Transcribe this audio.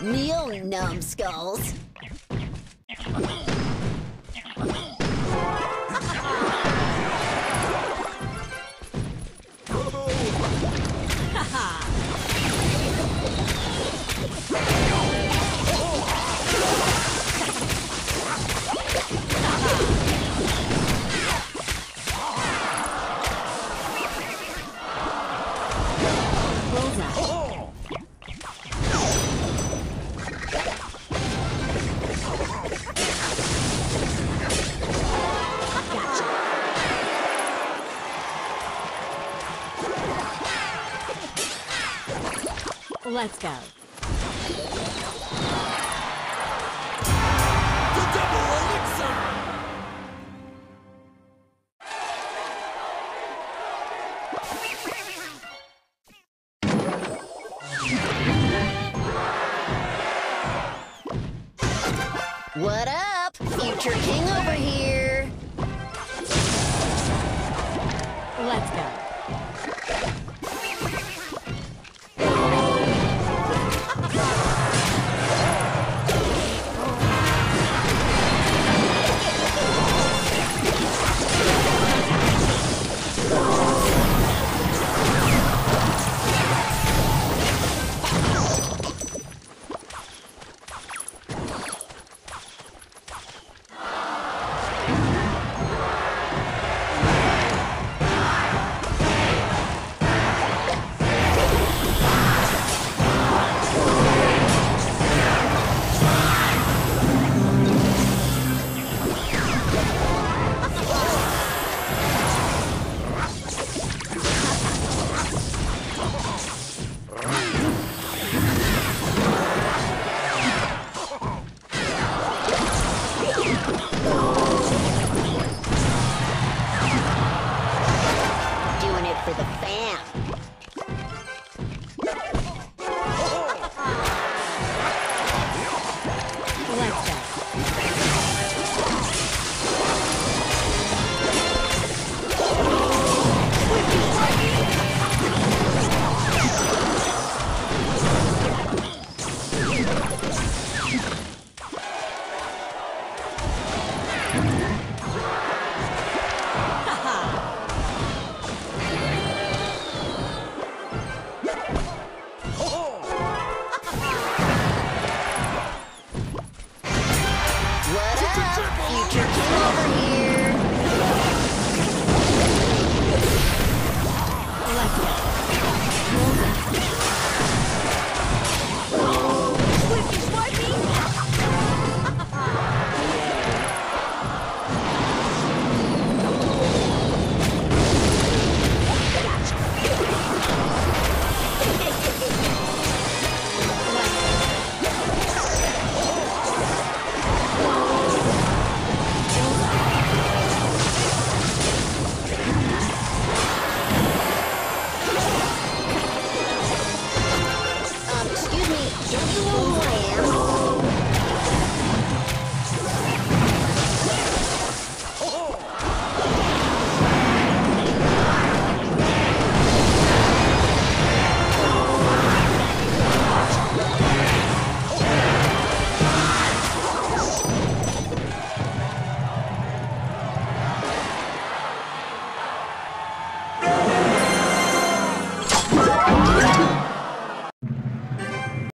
Kneel, numbskulls. Let's go. The double elixir! What up? Future King over here.